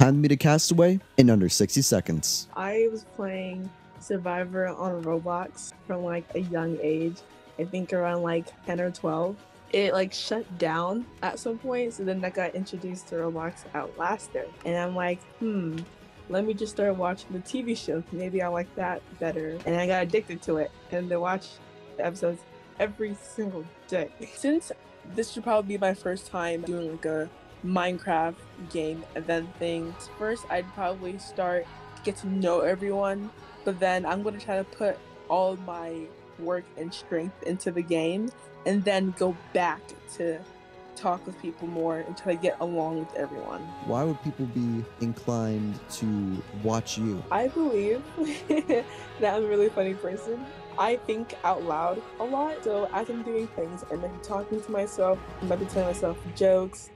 Hand me the castaway in under 60 seconds. I was playing Survivor on Roblox from like a young age. I think around like 10 or 12. It like shut down at some point, so then I got introduced to Roblox Outlaster. And I'm like, hmm, let me just start watching the TV show. Maybe I like that better. And I got addicted to it and to watch the episodes every single day. Since this should probably be my first time doing like a Minecraft game event thing, first I'd probably start to get to know everyone, but then I'm gonna try to put all my work and strength into the game and then go back to talk with people more and try to get along with everyone. Why would people be inclined to watch you? I believe that I'm a really funny person. I think out loud a lot. So as I'm doing things and then talking to myself, I might be telling myself jokes